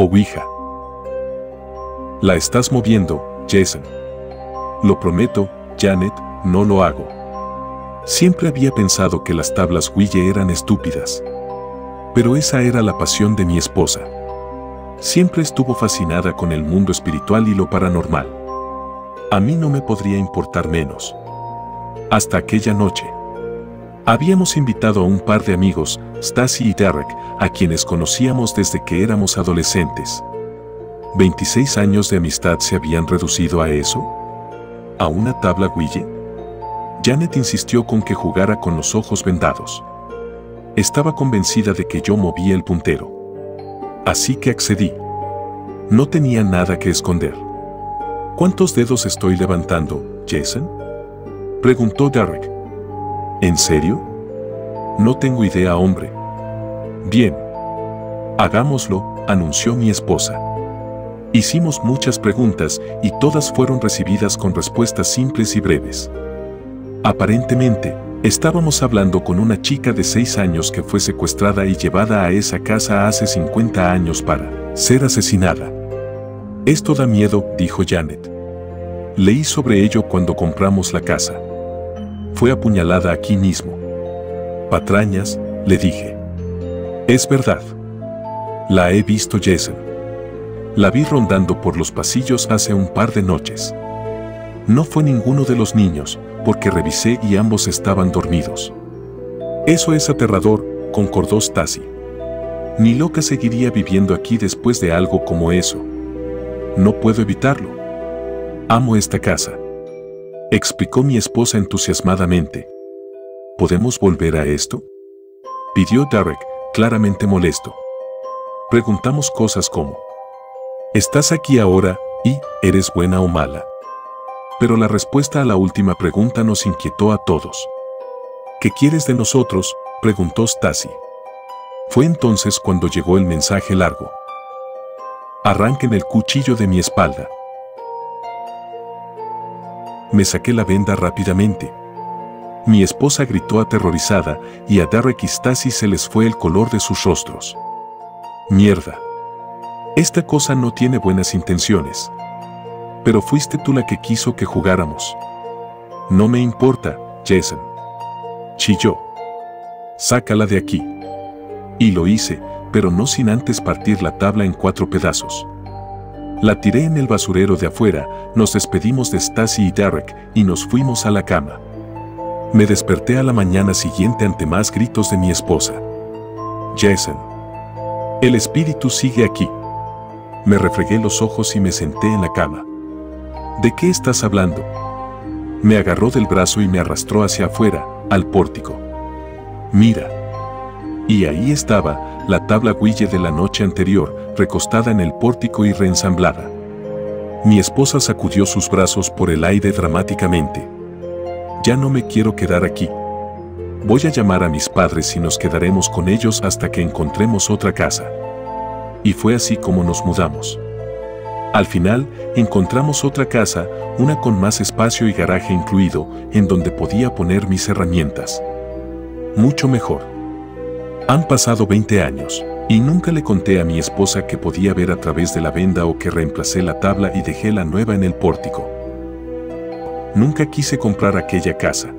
Ouija. La estás moviendo, Jason. Lo prometo, Janet, no lo hago. Siempre había pensado que las tablas Ouija eran estúpidas. Pero esa era la pasión de mi esposa. Siempre estuvo fascinada con el mundo espiritual y lo paranormal. A mí no me podría importar menos. Hasta aquella noche. Habíamos invitado a un par de amigos, Stacy y Derek, a quienes conocíamos desde que éramos adolescentes. ¿26 años de amistad se habían reducido a eso? ¿A una tabla Ouija? Janet insistió con que jugara con los ojos vendados. Estaba convencida de que yo movía el puntero. Así que accedí. No tenía nada que esconder. ¿Cuántos dedos estoy levantando, Jason? Preguntó Derek. ¿En serio? No tengo idea, hombre. Bien. Hagámoslo, anunció mi esposa. Hicimos muchas preguntas y todas fueron recibidas con respuestas simples y breves. Aparentemente, estábamos hablando con una chica de 6 años que fue secuestrada y llevada a esa casa hace 50 años para ser asesinada. Esto da miedo, dijo Janet. Leí sobre ello cuando compramos la casa. Fue apuñalada aquí mismo. Patrañas, le dije. Es verdad. La he visto Jason. La vi rondando por los pasillos hace un par de noches. No fue ninguno de los niños, porque revisé y ambos estaban dormidos. Eso es aterrador, concordó Stacy. Ni loca seguiría viviendo aquí después de algo como eso. No puedo evitarlo. Amo esta casa. Explicó mi esposa entusiasmadamente. ¿Podemos volver a esto? Pidió Derek, claramente molesto. Preguntamos cosas como, ¿estás aquí ahora y eres buena o mala? Pero la respuesta a la última pregunta nos inquietó a todos. ¿Qué quieres de nosotros? preguntó Stacy. Fue entonces cuando llegó el mensaje largo. Arranquen el cuchillo de mi espalda. Me saqué la venda rápidamente. Mi esposa gritó aterrorizada y a Derek y Stacy se les fue el color de sus rostros. Mierda. Esta cosa no tiene buenas intenciones. Pero fuiste tú la que quiso que jugáramos. No me importa, Jason. Chilló. Sácala de aquí. Y lo hice, pero no sin antes partir la tabla en cuatro pedazos. La tiré en el basurero de afuera, nos despedimos de Stacy y Derek y nos fuimos a la cama. Me desperté a la mañana siguiente ante más gritos de mi esposa. Jason. El espíritu sigue aquí. Me refregué los ojos y me senté en la cama. ¿De qué estás hablando? Me agarró del brazo y me arrastró hacia afuera, al pórtico. Mira. Y ahí estaba, la tabla Ouija de la noche anterior, recostada en el pórtico y reensamblada. Mi esposa sacudió sus brazos por el aire dramáticamente. Ya no me quiero quedar aquí. Voy a llamar a mis padres y nos quedaremos con ellos hasta que encontremos otra casa. Y fue así como nos mudamos. Al final, encontramos otra casa, una con más espacio y garaje incluido, en donde podía poner mis herramientas. Mucho mejor. Han pasado 20 años, y nunca le conté a mi esposa que podía ver a través de la venda o que reemplacé la tabla y dejé la nueva en el pórtico. Nunca quise comprar aquella casa.